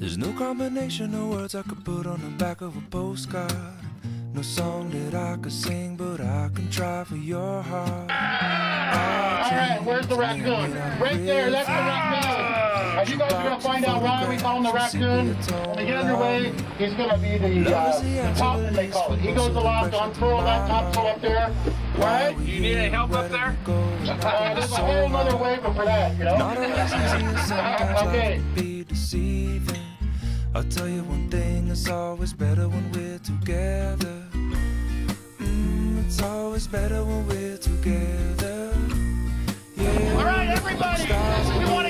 There's no combination of words I could put on the back of a postcard. No song that I could sing, but I can try for your heart. All right, where's the raccoon? Right there, that's the raccoon. As you guys are going to find out why we call him the raccoon. When they get underway, he's going to be the, uh, the top, as they call it. He goes aloft to unfurl that topsail up there. Right? Do you need any help up there? Uh, there's a whole other waiver for that, you know? Not always easy, Okay. I'll tell you one thing, it's always better when we're together. Mm, it's always better when we're together. Yeah. All right, everybody. To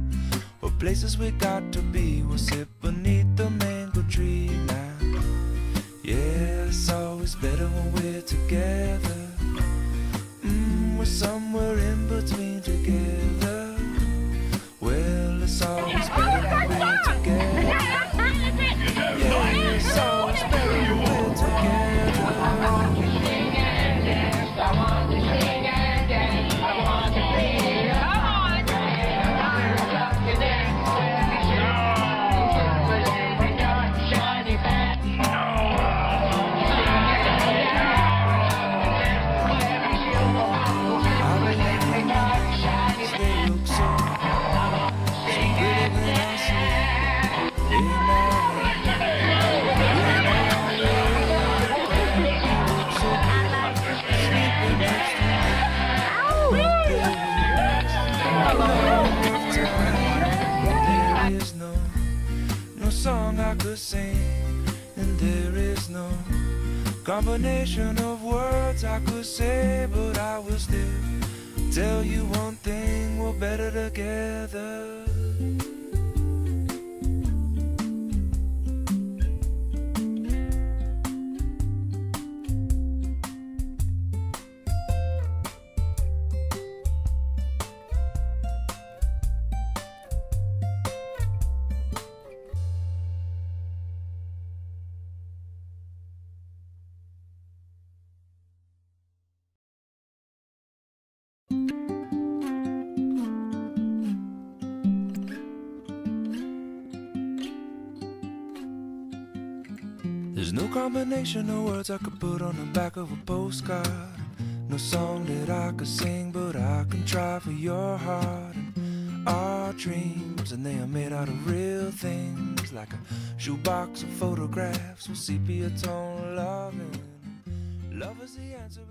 places we got to be. We'll sit beneath song I could sing, and there is no combination of words I could say, but I will still tell you one thing: we're better together. There's no combination of words I could put on the back of a postcard. No song that I could sing, but I can try for your heart. And our dreams, and they are made out of real things, like a shoebox of photographs with sepia tone loving. Love is the answer.